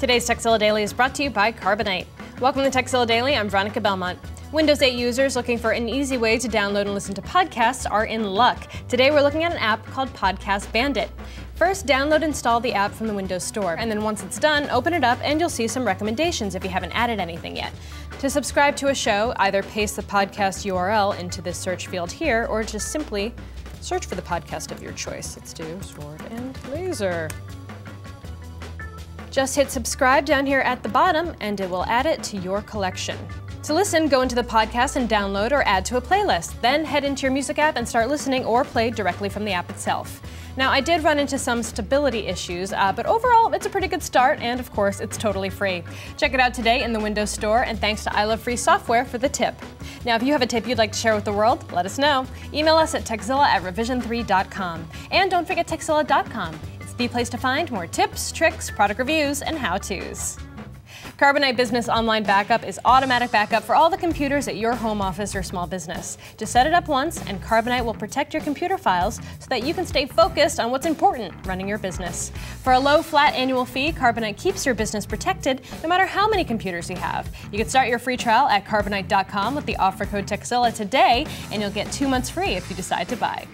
Today's Tekzilla Daily is brought to you by Carbonite. Welcome to Tekzilla Daily. I'm Veronica Belmont. Windows 8 users looking for an easy way to download and listen to podcasts are in luck. Today we're looking at an app called Podcast Bandit. First, download and install the app from the Windows Store, and then once it's done, open it up and you'll see some recommendations if you haven't added anything yet. To subscribe to a show, either paste the podcast URL into this search field here, or just simply search for the podcast of your choice. Let's do Sword and Laser. Just hit subscribe down here at the bottom and it will add it to your collection. To listen, go into the podcast and download or add to a playlist. Then head into your music app and start listening or play directly from the app itself. Now, I did run into some stability issues, uh, but overall, it's a pretty good start, and of course, it's totally free. Check it out today in the Windows Store, and thanks to I Love Free Software for the tip. Now, if you have a tip you'd like to share with the world, let us know. Email us at tekzilla at revision3.com. And don't forget tekzilla.com the place to find more tips, tricks, product reviews, and how-tos. Carbonite Business Online Backup is automatic backup for all the computers at your home office or small business. Just set it up once, and Carbonite will protect your computer files so that you can stay focused on what's important running your business. For a low, flat annual fee, Carbonite keeps your business protected no matter how many computers you have. You can start your free trial at carbonite.com with the offer code TEKZILLA today, and you'll get two months free if you decide to buy.